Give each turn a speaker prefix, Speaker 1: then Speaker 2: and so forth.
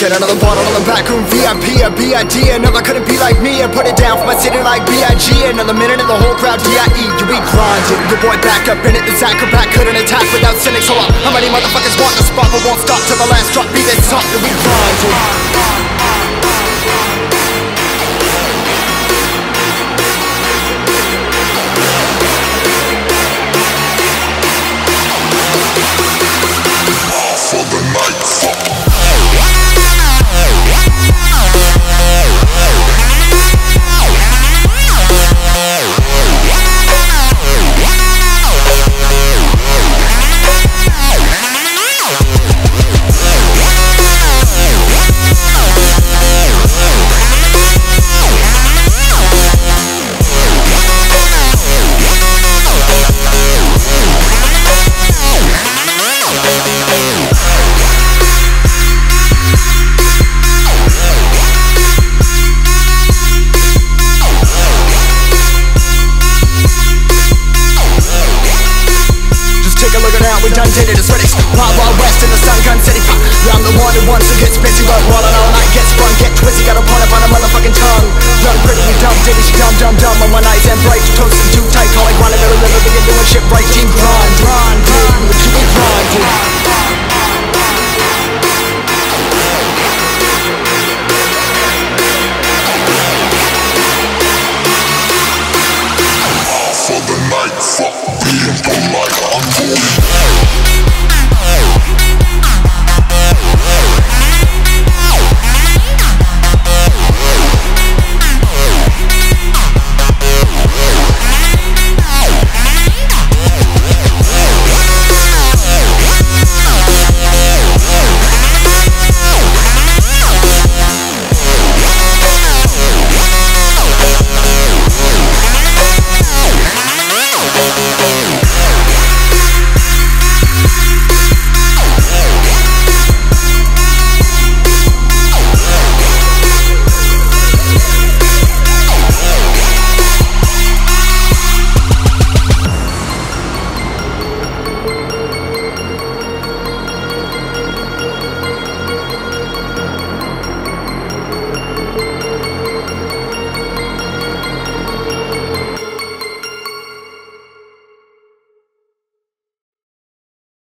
Speaker 1: another bottle on the back room VIP, a BID Another couldn't be like me. I put it down for my city like B.I.G Another minute in the whole crowd D.I.E. You be grinding. Your boy back up in it This acrobat couldn't attack without cynics. So uh, how many motherfuckers want the spot But won't stop till the last drop Be this top we grinding looking out, we done did it, it's ready Wild Wild West in the Sun Gun City. Ha. Yeah, I'm the one who once who gets busy Work while and all night gets fun, get twizzy Got a point up on a motherfucking tongue. Young pretty, you dumb ditty, she dumb, dumb, dumb. On my nights and breaks, toast and too tight. Call it Calling one another, living and doing shit right. Team grind, grind, grind, but you be grinding.
Speaker 2: For the night, fuck being polite you.